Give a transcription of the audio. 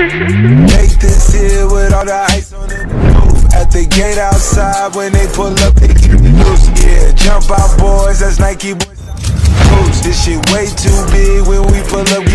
Make this here with all the ice on the roof. At the gate outside, when they pull up, they keep me loose. Yeah, jump out, boys. That's Nike boys. This shit way too big. When we pull up.